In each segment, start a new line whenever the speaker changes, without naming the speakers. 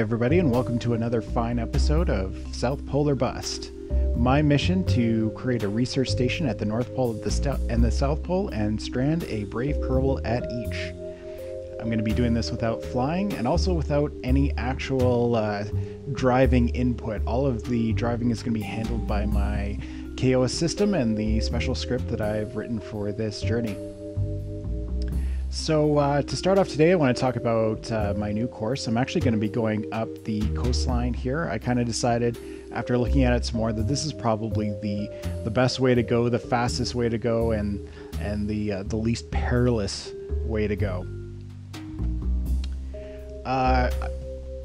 Everybody, and welcome to another fine episode of South Pole or Bust. My mission to create a research station at the North Pole of the St- and the South Pole and strand a brave Kerbal at each. I'm going to be doing this without flying and also without any actual uh, driving input. All of the driving is going to be handled by my kOS system and the special script that I've written for this journey. So, uh, to start off today, I want to talk about uh, my new course. I'm actually going to be going up the coastline here. I kind of decided, after looking at it some more, that this is probably the the best way to go, the fastest way to go, and and the uh, the least perilous way to go. Uh,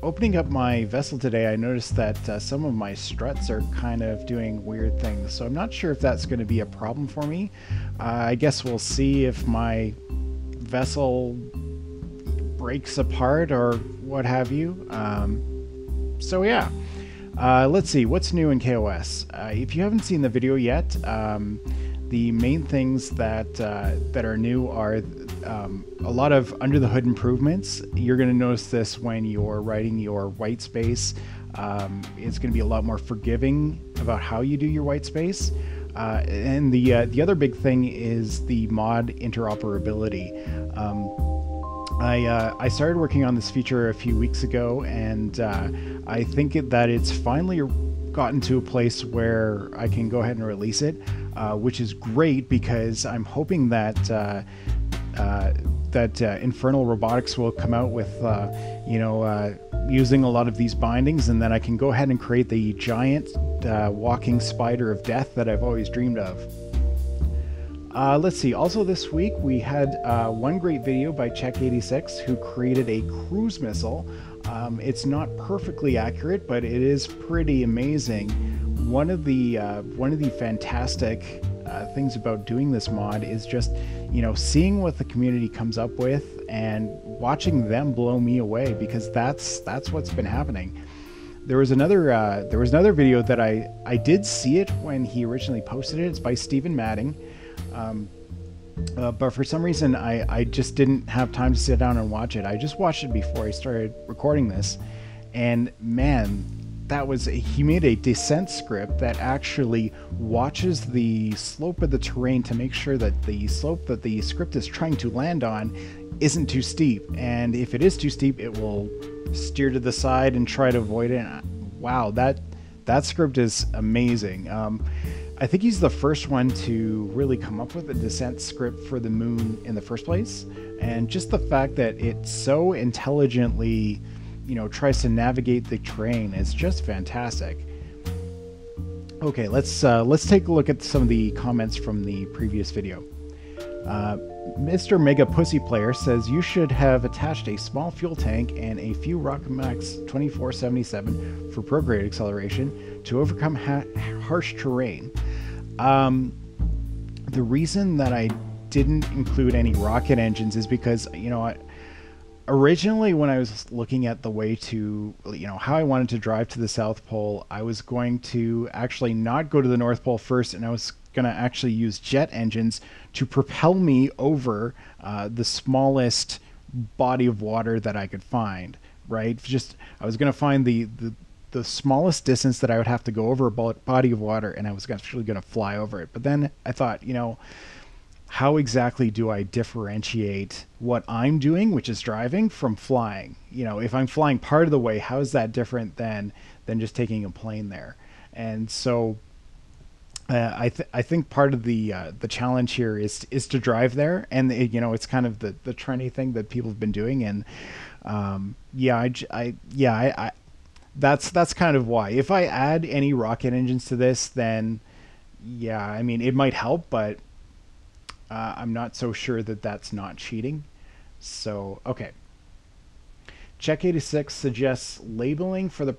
opening up my vessel today, I noticed that uh, some of my struts are kind of doing weird things. So I'm not sure if that's going to be a problem for me. Uh, I guess we'll see if my vessel breaks apart or what have you. Um, so yeah, uh, let's see what's new in kOS. Uh, if you haven't seen the video yet, um, the main things that uh, that are new are um, a lot of under the hood improvements. You're going to notice this when you're writing your white space. Um, it's going to be a lot more forgiving about how you do your white space. Uh, and the uh, the other big thing is the mod interoperability. Um, I uh, I started working on this feature a few weeks ago, and uh, I think that it's finally gotten to a place where I can go ahead and release it, uh, which is great because I'm hoping that. Uh, that Infernal Robotics will come out with, you know, using a lot of these bindings, and then I can go ahead and create the giant uh, walking spider of death that I've always dreamed of. Uh, let's see. Also, this week we had uh, one great video by Check86 who created a cruise missile. Um, it's not perfectly accurate, but it is pretty amazing. One of the uh, one of the fantastic uh, things about doing this mod is just, you know, seeing what the community comes up with and watching them blow me away because that's that's what's been happening. There was another uh, there was another video that I I did see it when he originally posted it. It's by Stephen Matting. Um, uh, but for some reason, I, I just didn't have time to sit down and watch it. I just watched it before I started recording this. And man, that was a, he made a descent script that actually watches the slope of the terrain to make sure that the slope that the script is trying to land on isn't too steep and if it is too steep it will steer to the side and try to avoid it wow that that script is amazing um, i think he's the first one to really come up with a descent script for the moon in the first place and just the fact that it so intelligently you know tries to navigate the terrain is just fantastic. Okay, let's uh, let's take a look at some of the comments from the previous video. Uh, Mr. Mega Pussy Player says you should have attached a small fuel tank and a few Rockomax 2477 for prograde acceleration to overcome ha- harsh terrain. Um, the reason that I didn't include any rocket engines is because you know I, originally when I was looking at the way to, you know, how I wanted to drive to the South Pole, I was going to actually not go to the North Pole first, and I was going to actually use jet engines to propel me over uh, the smallest body of water that I could find. Right, just I was going to find the, the the smallest distance that I would have to go over a body of water, and I was actually going to fly over it. But then I thought, you know how exactly do I differentiate what I'm doing, which is driving, from flying? You know, if I'm flying part of the way, how is that different than than just taking a plane there? And so, uh, I th- I think part of the uh, the challenge here is is to drive there, and it, you know, it's kind of the the trendy thing that people have been doing, and um, yeah, I, I yeah, I, I that's that's kind of why. If I add any rocket engines to this, then yeah, I mean, it might help, but uh, I'm not so sure that that's not cheating. So, okay. Check 86 suggests labeling for the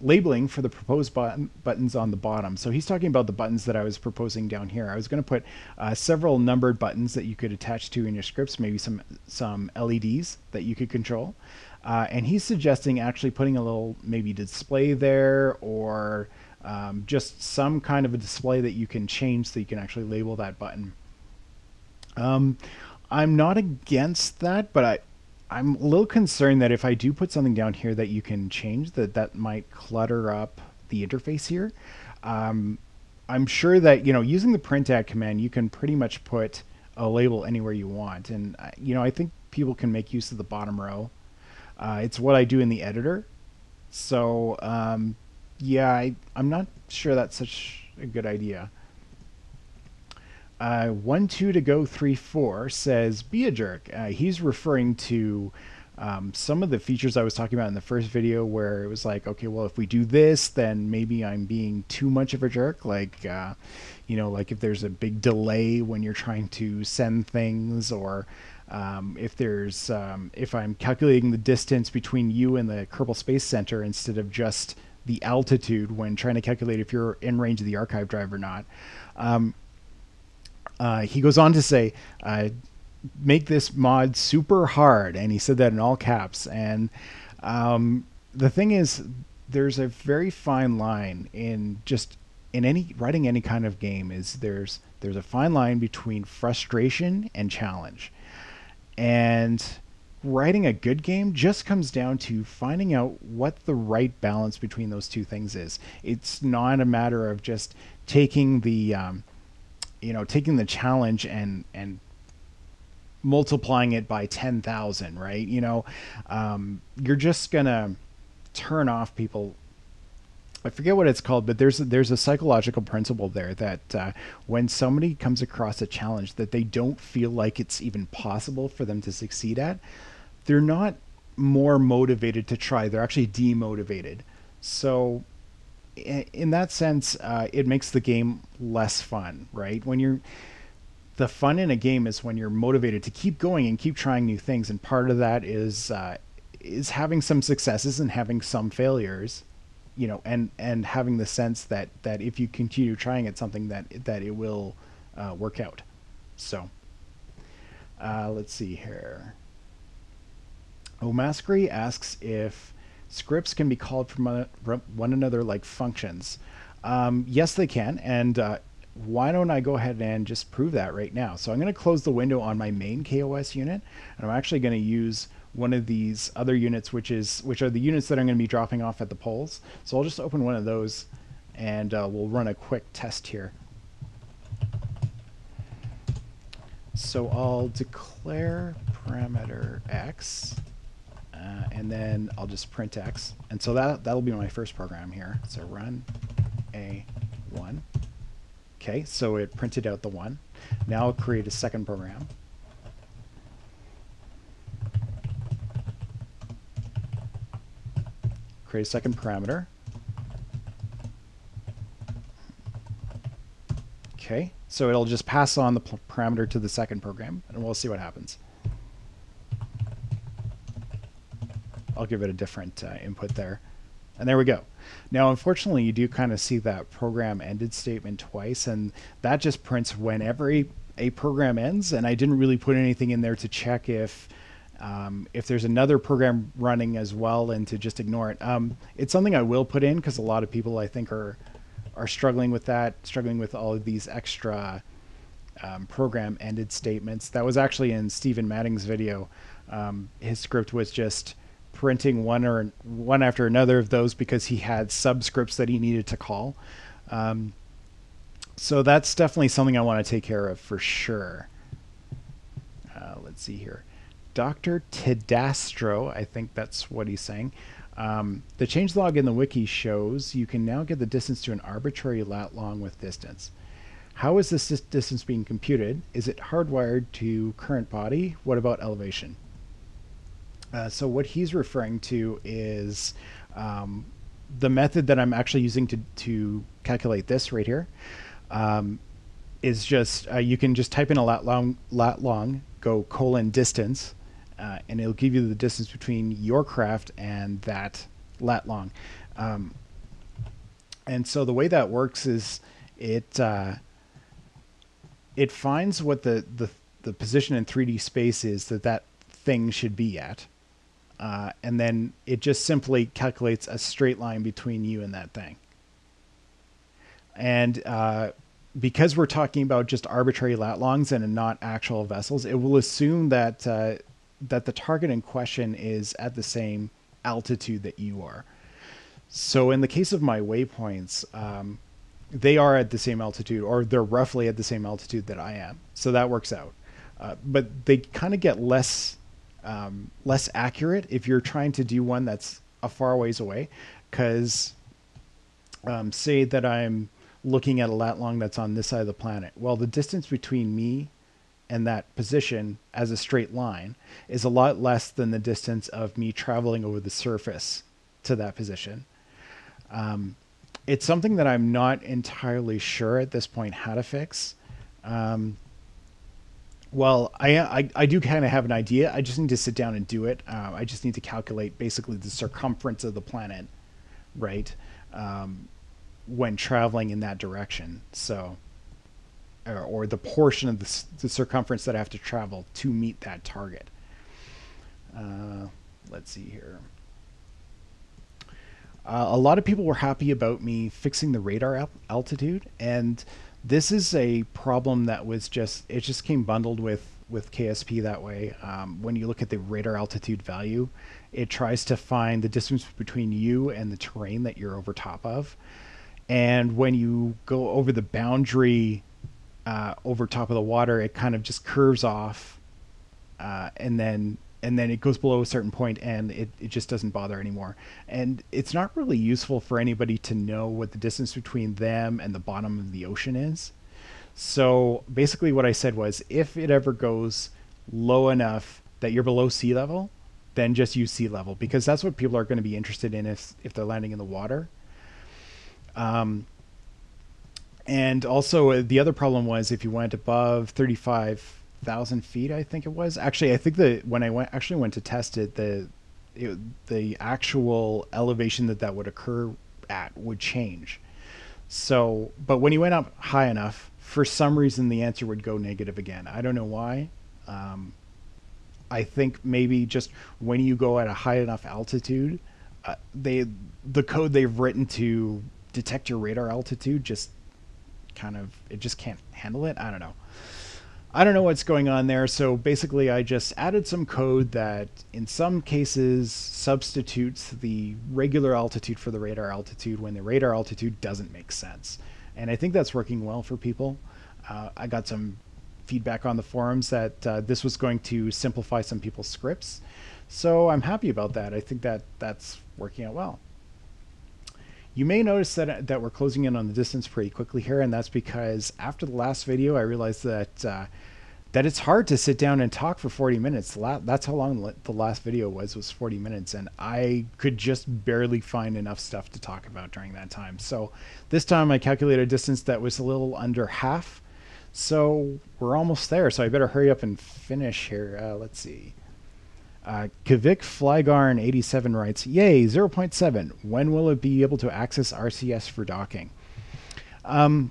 labeling for the proposed button, buttons on the bottom. So he's talking about the buttons that I was proposing down here. I was going to put uh, several numbered buttons that you could attach to in your scripts, maybe some some LEDs that you could control. Uh, and he's suggesting actually putting a little maybe display there or um, just some kind of a display that you can change so you can actually label that button. Um, I'm not against that, but I I'm a little concerned that if I do put something down here that you can change, that that might clutter up the interface here. Um, I'm sure that you know using the print at command, you can pretty much put a label anywhere you want, and uh, you know I think people can make use of the bottom row. Uh, it's what I do in the editor, so um, yeah, I, I'm not sure that's such a good idea. Uh, one two to go three four says be a jerk. Uh, he's referring to um, some of the features I was talking about in the first video, where it was like, okay, well, if we do this, then maybe I'm being too much of a jerk. Like, uh, you know, like if there's a big delay when you're trying to send things, or um, if there's um, if I'm calculating the distance between you and the Kerbal Space Center instead of just the altitude when trying to calculate if you're in range of the archive drive or not. Um, uh, he goes on to say, uh, make this mod super hard. And he said that in all caps. And um, the thing is, there's a very fine line in just in any writing any kind of game is there's there's a fine line between frustration and challenge and writing a good game just comes down to finding out what the right balance between those two things is it's not a matter of just taking the um, you know taking the challenge and and multiplying it by 10,000 right you know um, you're just gonna turn off people I forget what it's called, but there's a, there's a psychological principle there that uh, when somebody comes across a challenge that they don't feel like it's even possible for them to succeed at, they're not more motivated to try. They're actually demotivated. So in that sense, uh, it makes the game less fun, right? When you're the fun in a game is when you're motivated to keep going and keep trying new things, and part of that is uh, is having some successes and having some failures, you know, and and having the sense that that if you continue trying at something that that it will uh, work out. So, uh, let's see here. Omascary asks if scripts can be called from one another like functions. Um, yes, they can. And uh, why don't I go ahead and just prove that right now? So I'm going to close the window on my main kOS unit, and I'm actually going to use one of these other units, which is which are the units that I'm going to be dropping off at the poles. So I'll just open one of those, and uh, we'll run a quick test here. So I'll declare parameter x uh, and then I'll just print x. And so that, that'll be my first program here. So run a1. Okay, so it printed out the 1. Now I'll create a second program. Create a second parameter. Okay, so it'll just pass on the parameter to the second program, and we'll see what happens. I'll give it a different uh, input there. And there we go. Now, unfortunately, you do kind of see that program ended statement twice, and that just prints whenever a, a program ends. And I didn't really put anything in there to check if um, if there's another program running as well, and to just ignore it. Um, it's something I will put in because a lot of people I think are are struggling with that, struggling with all of these extra um, program ended statements. That was actually in Stephen Matting's video. Um, his script was just printing one or one after another of those because he had subscripts that he needed to call. Um, so that's definitely something I want to take care of for sure. Uh, let's see here. Dr. Tedastro, I think that's what he's saying. Um, the changelog in the wiki shows you can now get the distance to an arbitrary lat long with distance. How is this distance being computed? Is it hardwired to current body? What about elevation? Uh, so what he's referring to is um, the method that I'm actually using to, to calculate this right here um, is just uh, you can just type in a lat long, lat long, go colon distance, uh, and it'll give you the distance between your craft and that lat long. Um, and so the way that works is it uh, it finds what the, the the position in 3D space is that that thing should be at uh, and then it just simply calculates a straight line between you and that thing. And uh, because we're talking about just arbitrary lat longs and not actual vessels, it will assume that uh, that the target in question is at the same altitude that you are. So in the case of my waypoints, um, they are at the same altitude, or they're roughly at the same altitude that I am. So that works out. Uh, but they kind of get less um, less accurate if you're trying to do one that's a far ways away, because um, say that I'm looking at a lat long that's on this side of the planet. Well, the distance between me and that position as a straight line is a lot less than the distance of me traveling over the surface to that position. Um, it's something that I'm not entirely sure at this point how to fix. Um, well, I, I, I do kind of have an idea. I just need to sit down and do it. Uh, I just need to calculate basically the circumference of the planet, right? Um, when traveling in that direction. So, or, or the portion of the, the, circumference that I have to travel to meet that target. Uh, let's see here. Uh, a lot of people were happy about me fixing the radar al- altitude, and this is a problem that was just it just came bundled with with KSP that way. Um, when you look at the radar altitude value, it tries to find the distance between you and the terrain that you're over top of. And when you go over the boundary uh, over top of the water, it kind of just curves off, uh, and then and then it goes below a certain point and it, it just doesn't bother anymore. And it's not really useful for anybody to know what the distance between them and the bottom of the ocean is. So basically, what I said was if it ever goes low enough that you're below sea level, then just use sea level because that's what people are going to be interested in if, if they're landing in the water. Um, and also, uh, the other problem was if you went above 35 thousand feet, I think it was. Actually, I think that when I went actually went to test it, the it, the actual elevation that that would occur at would change. So, but when you went up high enough, for some reason the answer would go negative again. I don't know why. Um, I think maybe just when you go at a high enough altitude, uh, they the code they've written to detect your radar altitude just kind of it just can't handle it. I don't know. I don't know what's going on there. So basically, I just added some code that in some cases substitutes the regular altitude for the radar altitude when the radar altitude doesn't make sense. And I think that's working well for people. Uh, I got some feedback on the forums that uh, this was going to simplify some people's scripts. So I'm happy about that. I think that that's working out well. You may notice that, that we're closing in on the distance pretty quickly here, and that's because after the last video, I realized that uh, that it's hard to sit down and talk for 40 minutes. That's how long the last video was, was 40 minutes, and I could just barely find enough stuff to talk about during that time. So this time I calculated a distance that was a little under half, so we're almost there, so I better hurry up and finish here. Uh, let's see. Uh, Kavik Flygarn 87 writes, Yay, 0.7. When will it be able to access RCS for docking? Um,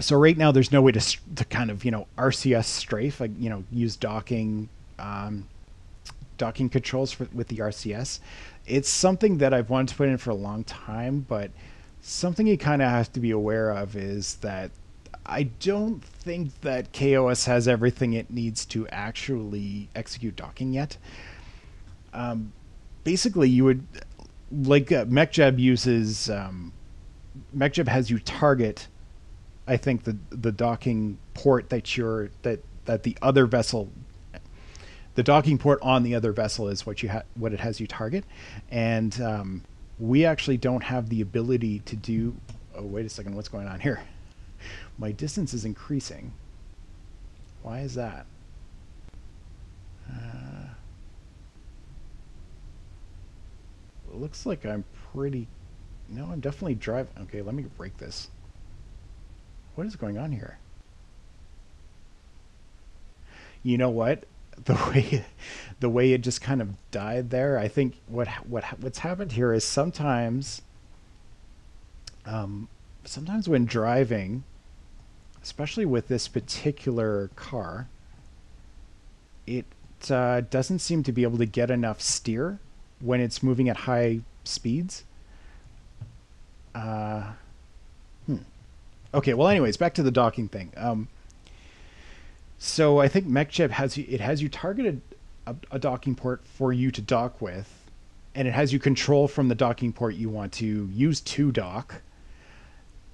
so right now there's no way to, to kind of, you know, RCS strafe, like, you know, use docking, um, docking controls for, with the RCS. It's something that I've wanted to put in for a long time, but something you kind of have to be aware of is that I don't think that kOS has everything it needs to actually execute docking yet. Um, basically, you would like uh, MechJeb uses um, MechJeb has you target. I think the the docking port that you're that that the other vessel the docking port on the other vessel is what you ha- what it has you target, and um, we actually don't have the ability to do. Oh wait a second, what's going on here? My distance is increasing. Why is that? Uh, looks like I'm pretty... No, I'm definitely driving... Okay, let me break this. What is going on here? You know what? The way, the way it just kind of died there. I think what what what's happened here is sometimes, um, sometimes when driving, especially with this particular car, it uh, doesn't seem to be able to get enough steer when it's moving at high speeds. Uh, hmm. Okay, well, anyways, back to the docking thing. Um, so I think MechJeb has you, it has you targeted a, a docking port for you to dock with, and it has you control from the docking port you want to use to dock.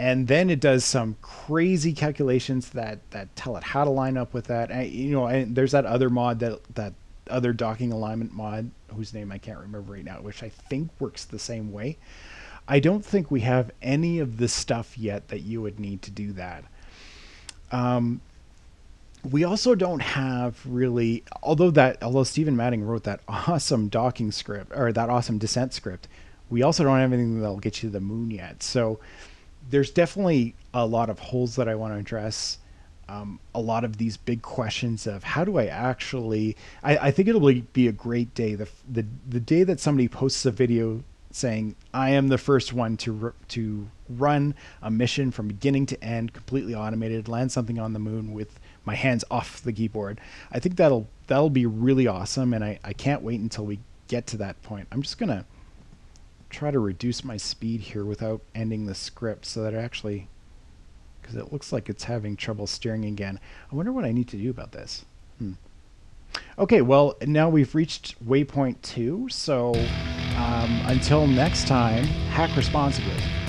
And then it does some crazy calculations that, that tell it how to line up with that. And, you know, and there's that other mod that that other docking alignment mod whose name I can't remember right now, which I think works the same way. I don't think we have any of the stuff yet that you would need to do that. Um, we also don't have really, although that, although Stephen Matting wrote that awesome docking script or that awesome descent script, we also don't have anything that'll get you to the moon yet. So there's definitely a lot of holes that I want to address. Um, a lot of these big questions of how do I actually? I, I think it'll be a great day. The, the the day that somebody posts a video saying I am the first one to to run a mission from beginning to end, completely automated, land something on the moon with my hands off the keyboard. I think that'll that'll be really awesome, and I, I can't wait until we get to that point. I'm just gonna try to reduce my speed here without ending the script so that it actually because it looks like it's having trouble steering again. I wonder what I need to do about this. Hmm. Okay, well, now we've reached waypoint two, so um, until next time, hack responsibly.